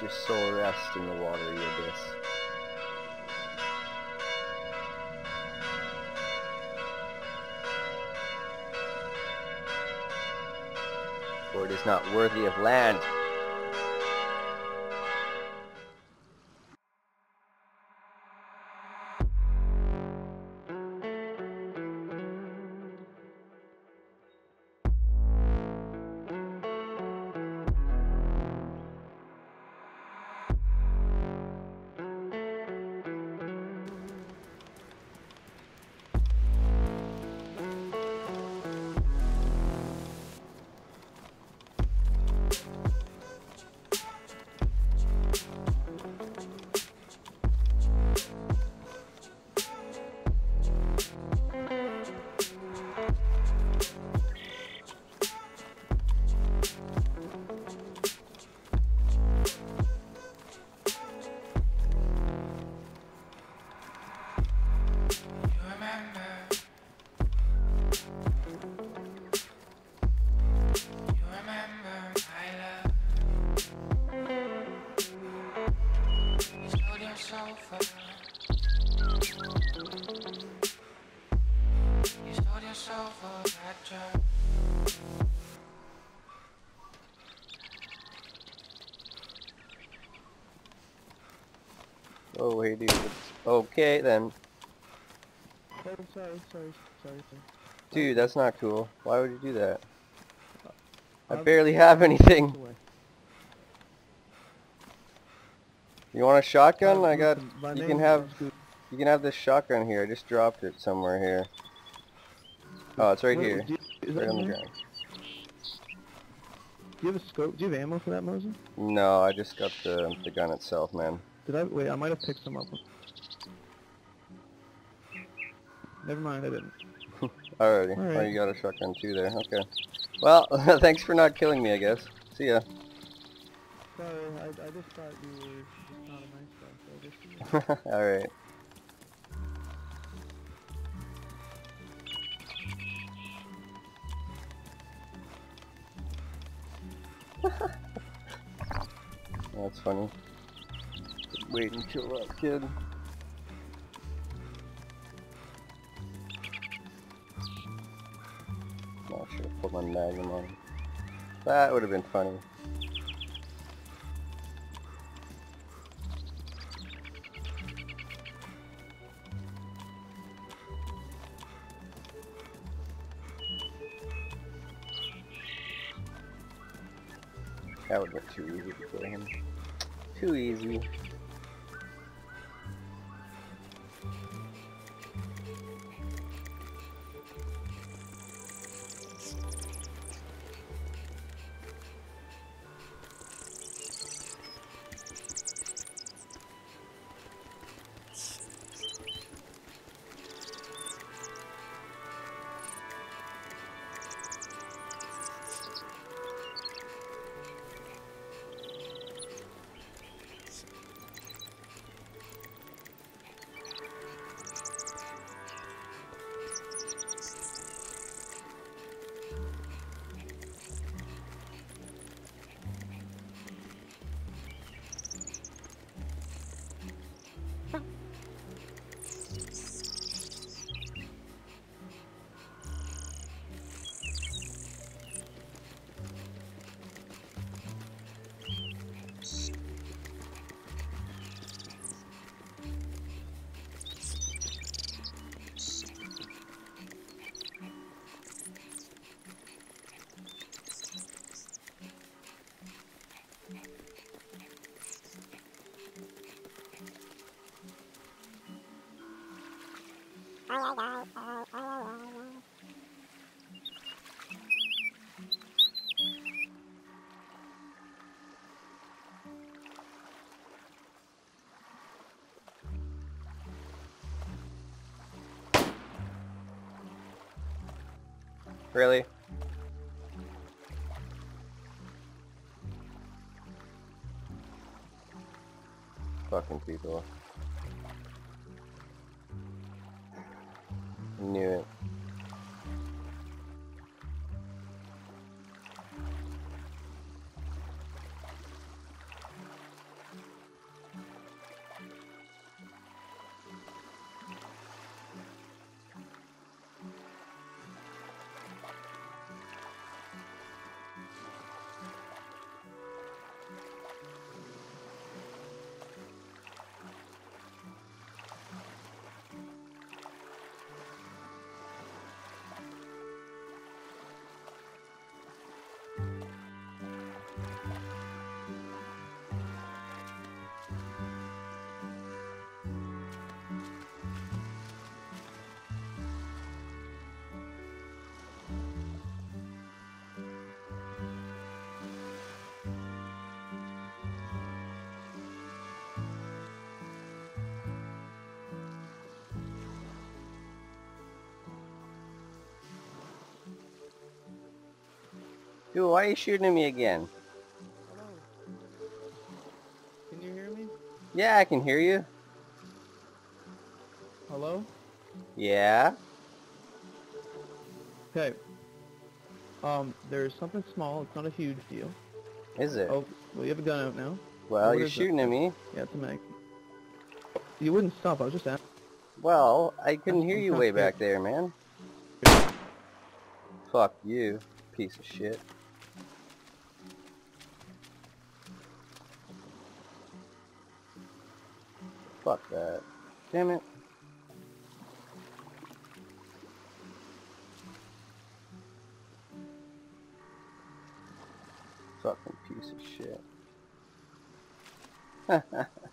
your soul rest in the watery abyss. For it is not worthy of land. Oh, hey dude. Okay then. Sorry, sorry, sorry, sorry. Dude, that's not cool. Why would you do that? I barely have anything. You want a shotgun? I got. You can have. You can have this shotgun here. I just dropped it somewhere here. Oh, it's right here. do you- Right on the ground. Do you have a scope? Do you have ammo for that, Moses? No, I just got the the gun itself, man. Did I? Wait, I might have picked some up. Never mind, I didn't. Alrighty. All right. Oh, you got a shotgun too there. Okay. Well, thanks for not killing me, I guess. See ya. Sorry, I, I just thought you were just not a nice guy, so I just... Alright. That's funny. Wait and kill that kid. I should have put my magnum on. That would have been funny. That would have been too easy kill him. Too easy. Really? Fucking people. Knew it. Dude, why are you shooting at me again? Hello. Can you hear me? Yeah, I can hear you. Hello? Yeah? Okay. Um, there's something small. It's not a huge deal. Is it? Oh, well, you have a gun out now. well, what you're is it? shooting at me. Yeah, it's a mag. You wouldn't stop. I was just asking. Well, I couldn't hear you way back there, man. Fuck you, piece of shit. Fuck that. Damn it. Fucking piece of shit.